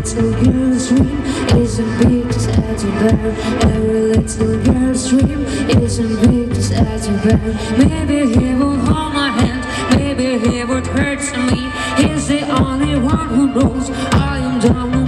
little girl's dream isn't big as a bear. Every little girl's dream isn't big as a bear. Maybe he will hold my hand, maybe he would hurt me. He's the only one who knows I am down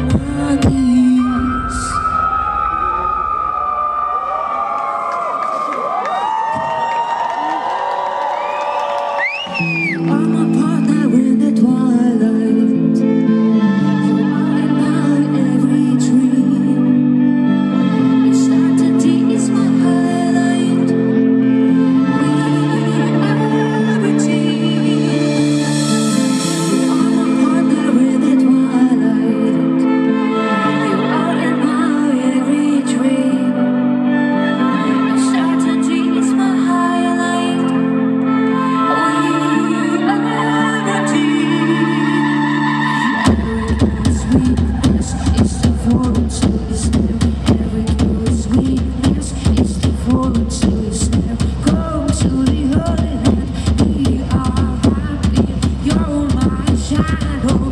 失落。